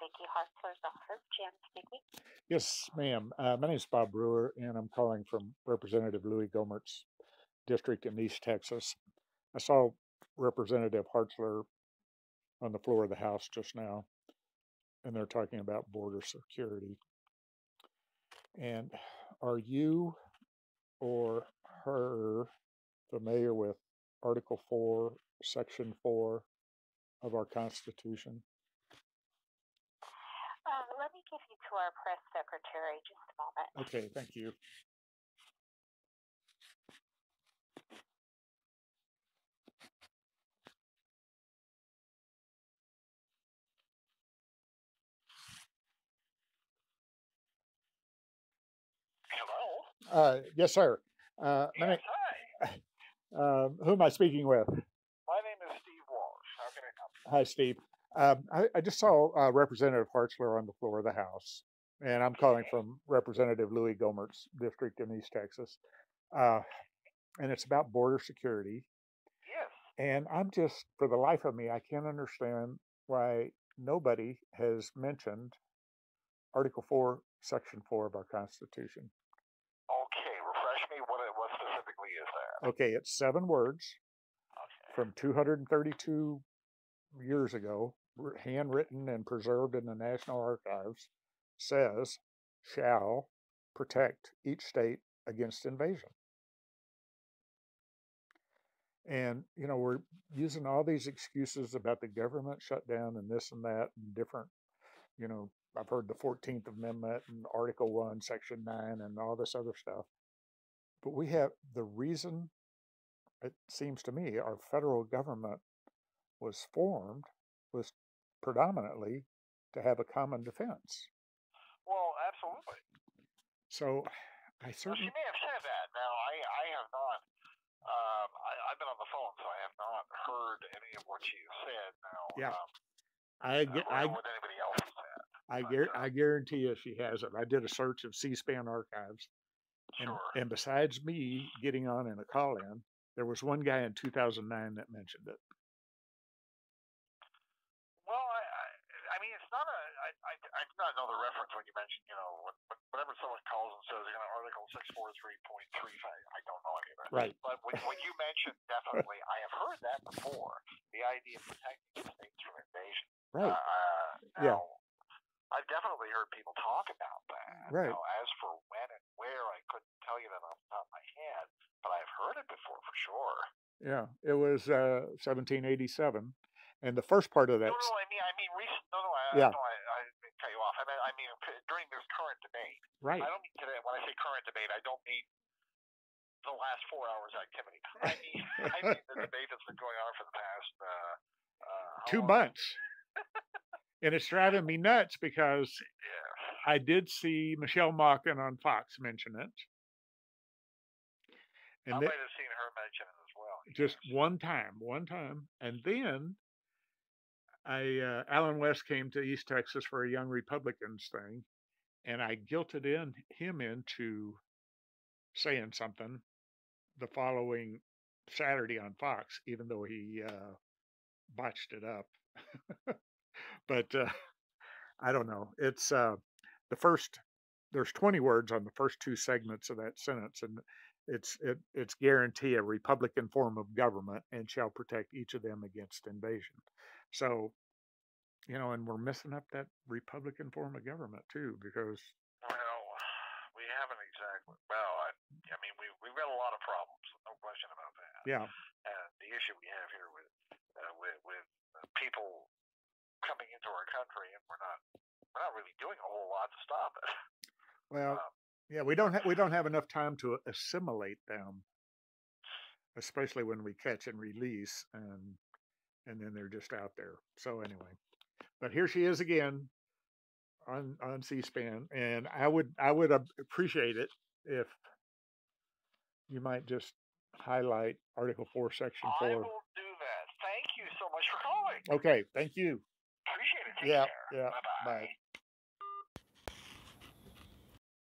Vicky Hartzler's office. Jan speaking. Yes, ma'am. Uh, my name is Bob Brewer, and I'm calling from Representative Louis Gohmert's district in East Texas. I saw Representative Hartzler on the floor of the House just now, and they're talking about border security. And are you or her familiar with Article 4, Section 4 of our Constitution? Let me give you to our press secretary just a moment. Okay, thank you. Hello. Uh, yes, sir. Uh, Yes, name, hi. uh, who am I speaking with? My name is Steve Walsh. How can I help? you? Hi, Steve. Um, I, I just saw uh, Representative Hartzler on the floor of the House, and I'm calling from Representative Louis Gohmert's district in East Texas. Uh, and it's about border security. Yes. And I'm just, for the life of me, I can't understand why nobody has mentioned Article 4, Section 4 of our Constitution. Okay. Refresh me. What it- what specifically is that? Okay, it's seven words Okay. from 232 years ago, handwritten and preserved in the National Archives, says, shall protect each state against invasion. And, you know, we're using all these excuses about the government shutdown and this and that and different, you know, I've heard the 14th Amendment and Article 1, Section 9, and all this other stuff. But we have the reason, it seems to me, our federal government was formed was predominantly to have a common defense. Well, absolutely. So I certainly. Well, she may have said that. Now, I I have not. Um, I, I've been on the phone, so I have not heard any of what she said. Now, Yeah. um, I, I I, know anybody else said. I, but, uh, I guarantee you she hasn't. I did a search of C-SPAN archives, and, Sure. and besides me getting on in a call-in, there was one guy in 2009 that mentioned it. Well, I, I, I mean, it's not a. I, I, I do not know the reference when you mentioned, you know, whenever someone calls and says, you know, Article six four three point three five. I don't know any of that. Right. But when, when you mentioned, definitely, I have heard that before. The idea of protecting states from invasion. Right. Uh, Yeah. I've definitely heard people talk about that. Right. Now, as for when and where, I couldn't tell you that off the top of my head, but I've heard it before for sure. Yeah. It was uh, 1787, and the first part of that. no, no, I mean, I mean, recent. No, no, I, Yeah. no, I, I cut you off. I mean, I mean, during this current debate. Right. I don't mean today. When I say current debate, I don't mean the last four hours activity. I mean, I mean the debate that's been going on for the past uh, uh, Two long? months. and it's driving me nuts because Yeah. I did see Michelle Malkin on Fox mention it. I And might have seen her mention it as well. just yes. one time, one time. And then I, uh, Allen West came to East Texas for a Young Republicans thing, and I guilted in him into saying something the following Saturday on Fox, even though he uh, botched it up. but uh, I don't know. It's uh, the first. There's 20 words on the first two segments of that sentence, and it's it, it's guarantee a republican form of government and shall protect each of them against invasion. So, you know, and we're messing up that republican form of government too because Well, we haven't exactly. Well, I, I mean, we we've got a lot of problems, no question about that. yeah, And the issue we have here with uh, with with uh, people coming into our country, and we're not we're not really doing a whole lot to stop it. well, Um, yeah, we don't ha- we don't have enough time to assimilate them, especially when we catch and release and and then they're just out there. So anyway, but here she is again on on C-SPAN, and I would I would appreciate it if you might just highlight Article Four, Section Four. I will do that. Thank you so much for calling. Okay, thank you. Appreciate it. Take Yeah, care. yeah, Bye-bye. bye.